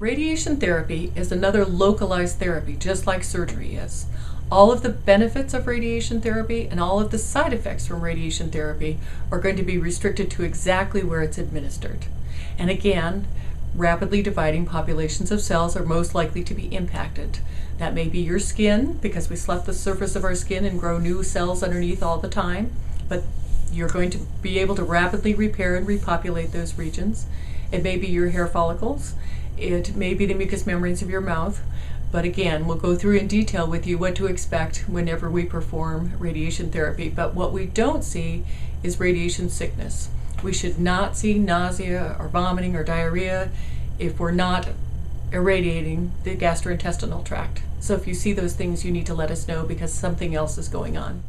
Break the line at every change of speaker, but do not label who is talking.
Radiation therapy is another localized therapy, just like surgery is. All of the benefits of radiation therapy and all of the side effects from radiation therapy are going to be restricted to exactly where it's administered. And again, rapidly dividing populations of cells are most likely to be impacted. That may be your skin, because we slough the surface of our skin and grow new cells underneath all the time, but you're going to be able to rapidly repair and repopulate those regions. It may be your hair follicles. It may be the mucous membranes of your mouth. But again, we'll go through in detail with you what to expect whenever we perform radiation therapy. But what we don't see is radiation sickness. We should not see nausea or vomiting or diarrhea if we're not irradiating the gastrointestinal tract. So if you see those things, you need to let us know because something else is going on.